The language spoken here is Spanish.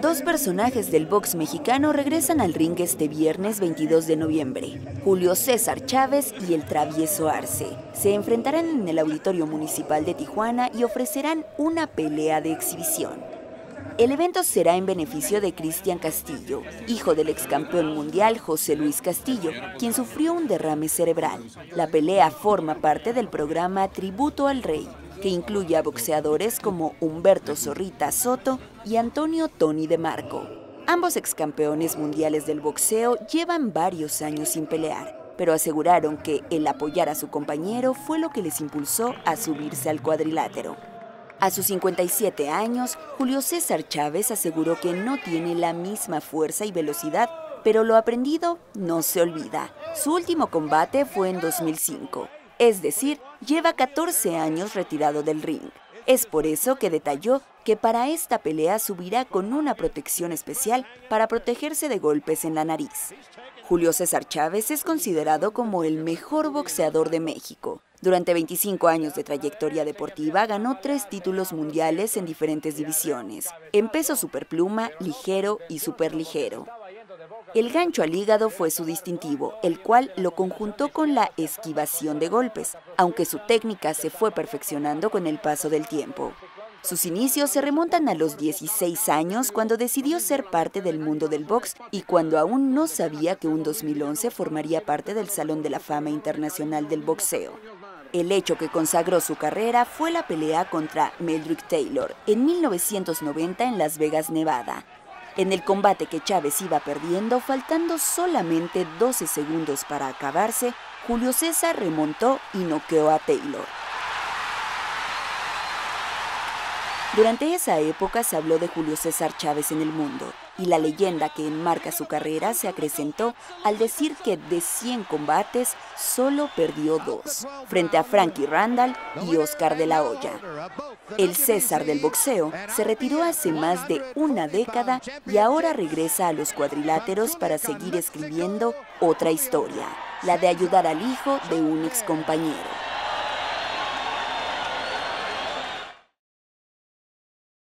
Dos personajes del box mexicano regresan al ring este viernes 22 de noviembre. Julio César Chávez y el travieso Arce se enfrentarán en el Auditorio Municipal de Tijuana y ofrecerán una pelea de exhibición. El evento será en beneficio de Cristian Castillo, hijo del ex campeón mundial José Luis Castillo, quien sufrió un derrame cerebral. La pelea forma parte del programa Tributo al Rey, que incluye a boxeadores como Humberto Zorrita Soto y Antonio Tony de Marco. Ambos ex campeones mundiales del boxeo llevan varios años sin pelear, pero aseguraron que el apoyar a su compañero fue lo que les impulsó a subirse al cuadrilátero. A sus 57 años, Julio César Chávez aseguró que no tiene la misma fuerza y velocidad, pero lo aprendido no se olvida. Su último combate fue en 2005 es decir, lleva 14 años retirado del ring. Es por eso que detalló que para esta pelea subirá con una protección especial para protegerse de golpes en la nariz. Julio César Chávez es considerado como el mejor boxeador de México. Durante 25 años de trayectoria deportiva ganó tres títulos mundiales en diferentes divisiones, en peso superpluma, ligero y superligero. El gancho al hígado fue su distintivo, el cual lo conjuntó con la esquivación de golpes, aunque su técnica se fue perfeccionando con el paso del tiempo. Sus inicios se remontan a los 16 años cuando decidió ser parte del mundo del box y cuando aún no sabía que un 2011 formaría parte del Salón de la Fama Internacional del Boxeo. El hecho que consagró su carrera fue la pelea contra Meldrick Taylor en 1990 en Las Vegas, Nevada, en el combate que Chávez iba perdiendo, faltando solamente 12 segundos para acabarse, Julio César remontó y noqueó a Taylor. Durante esa época se habló de Julio César Chávez en el mundo y la leyenda que enmarca su carrera se acrecentó al decir que de 100 combates solo perdió dos, frente a Frankie Randall y Oscar de la Hoya. El César del boxeo se retiró hace más de una década y ahora regresa a los cuadriláteros para seguir escribiendo otra historia, la de ayudar al hijo de un excompañero.